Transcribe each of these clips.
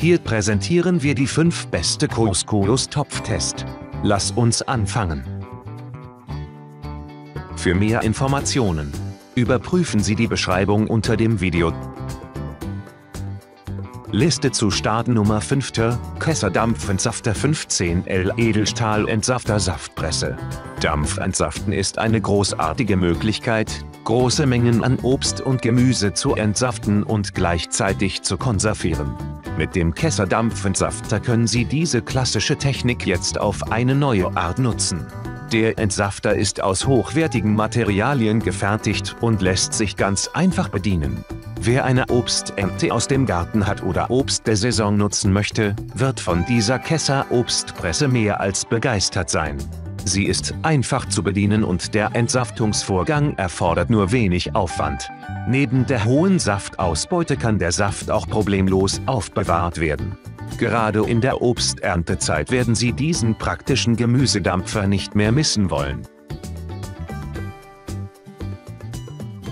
Hier präsentieren wir die 5 beste Couscous Topftest. Lass uns anfangen. Für mehr Informationen überprüfen Sie die Beschreibung unter dem Video. Liste zu Startnummer 5. Kesser Dampfentsafter 15L Edelstahl-Entsafter Saftpresse. Dampfentsaften ist eine großartige Möglichkeit, große Mengen an Obst und Gemüse zu entsaften und gleichzeitig zu konservieren. Mit dem Kesser Dampfentsafter können Sie diese klassische Technik jetzt auf eine neue Art nutzen. Der Entsafter ist aus hochwertigen Materialien gefertigt und lässt sich ganz einfach bedienen. Wer eine Obsternte aus dem Garten hat oder Obst der Saison nutzen möchte, wird von dieser Kesser Obstpresse mehr als begeistert sein. Sie ist einfach zu bedienen und der Entsaftungsvorgang erfordert nur wenig Aufwand. Neben der hohen Saftausbeute kann der Saft auch problemlos aufbewahrt werden. Gerade in der Obsterntezeit werden Sie diesen praktischen Gemüsedampfer nicht mehr missen wollen.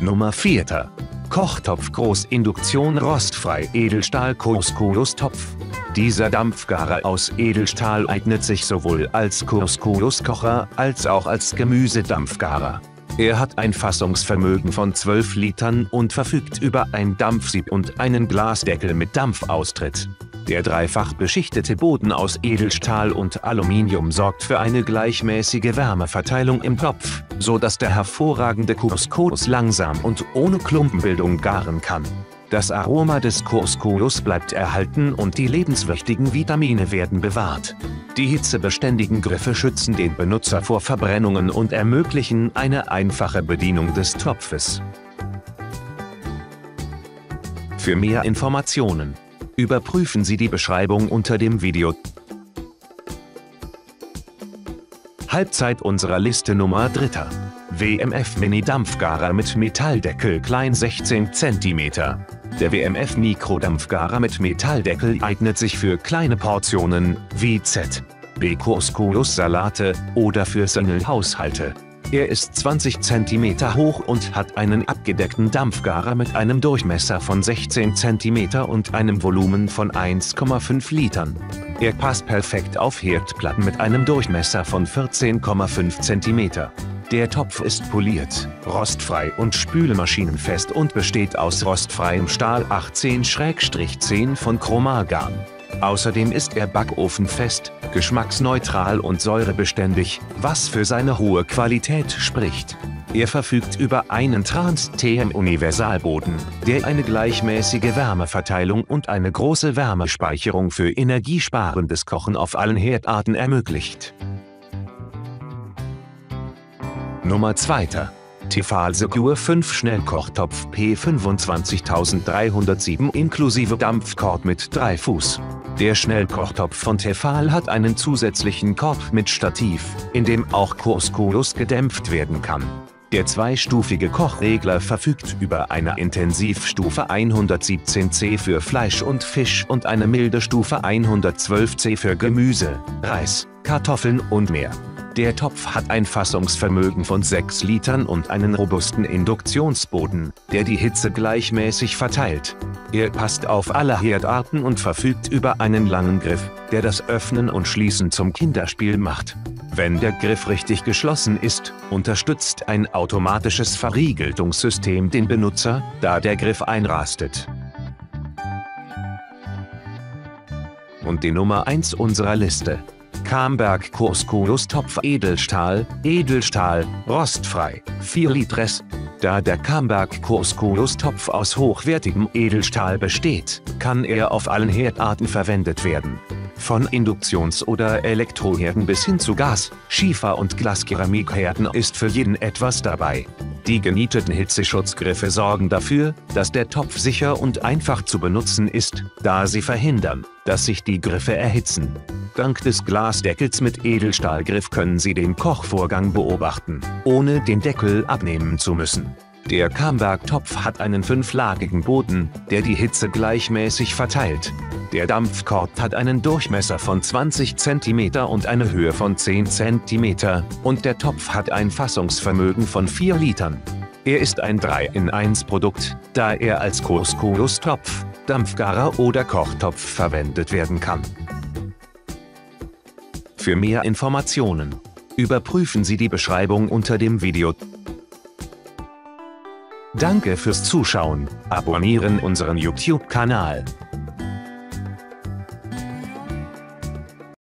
Nummer 4. Kochtopf Großinduktion rostfrei Edelstahl Couscous-Topf. Dieser Dampfgarer aus Edelstahl eignet sich sowohl als Couscous-Kocher als auch als Gemüsedampfgarer. Er hat ein Fassungsvermögen von 12 Litern und verfügt über ein Dampfsieb und einen Glasdeckel mit Dampfaustritt. Der dreifach beschichtete Boden aus Edelstahl und Aluminium sorgt für eine gleichmäßige Wärmeverteilung im Topf, so dass der hervorragende Couscous langsam und ohne Klumpenbildung garen kann. Das Aroma des Couscous bleibt erhalten und die lebenswichtigen Vitamine werden bewahrt. Die hitzebeständigen Griffe schützen den Benutzer vor Verbrennungen und ermöglichen eine einfache Bedienung des Topfes. Für mehr Informationen Überprüfen Sie die Beschreibung unter dem Video. Halbzeit unserer Liste Nummer 3. WMF Mini Dampfgarer mit Metalldeckel klein 16 cm. Der WMF Mikrodampfgarer mit Metalldeckel eignet sich für kleine Portionen, wie Z, B Couscous Salate oder für Single-Haushalte. Er ist 20 cm hoch und hat einen abgedeckten Dampfgarer mit einem Durchmesser von 16 cm und einem Volumen von 1,5 Litern. Er passt perfekt auf Herdplatten mit einem Durchmesser von 14,5 cm. Der Topf ist poliert, rostfrei und spülmaschinenfest und besteht aus rostfreiem Stahl 18-10 von Chromagarn. Außerdem ist er backofenfest, geschmacksneutral und säurebeständig, was für seine hohe Qualität spricht. Er verfügt über einen Trans-TM-Universalboden, der eine gleichmäßige Wärmeverteilung und eine große Wärmespeicherung für energiesparendes Kochen auf allen Herdarten ermöglicht. Nummer 2. Tefal Secure 5 Schnellkochtopf P25307 inklusive Dampfkorb mit 3 Fuß. Der Schnellkochtopf von Tefal hat einen zusätzlichen Korb mit Stativ, in dem auch Couscous gedämpft werden kann. Der zweistufige Kochregler verfügt über eine Intensivstufe 117C für Fleisch und Fisch und eine milde Stufe 112C für Gemüse, Reis, Kartoffeln und mehr. Der Topf hat ein Fassungsvermögen von 6 Litern und einen robusten Induktionsboden, der die Hitze gleichmäßig verteilt. Er passt auf alle Herdarten und verfügt über einen langen Griff, der das Öffnen und Schließen zum Kinderspiel macht. Wenn der Griff richtig geschlossen ist, unterstützt ein automatisches Verriegelungssystem den Benutzer, da der Griff einrastet. Und die Nummer 1 unserer Liste. Kamberg Couscous Topf Edelstahl, Edelstahl, rostfrei, 4 Litres. Da der Kamberg Couscous Topf aus hochwertigem Edelstahl besteht, kann er auf allen Herdarten verwendet werden. Von Induktions- oder Elektroherden bis hin zu Gas-, Schiefer- und Glaskeramikherden ist für jeden etwas dabei. Die genieteten Hitzeschutzgriffe sorgen dafür, dass der Topf sicher und einfach zu benutzen ist, da sie verhindern, dass sich die Griffe erhitzen. Dank des Glasdeckels mit Edelstahlgriff können Sie den Kochvorgang beobachten, ohne den Deckel abnehmen zu müssen. Der Kamberg-Topf hat einen fünflagigen Boden, der die Hitze gleichmäßig verteilt. Der Dampfkorb hat einen Durchmesser von 20 cm und eine Höhe von 10 cm und der Topf hat ein Fassungsvermögen von 4 Litern. Er ist ein 3-in-1-Produkt, da er als Couscous-Topf, Dampfgarer oder Kochtopf verwendet werden kann. Für mehr Informationen überprüfen Sie die Beschreibung unter dem Video. Danke fürs Zuschauen, abonnieren unseren YouTube-Kanal.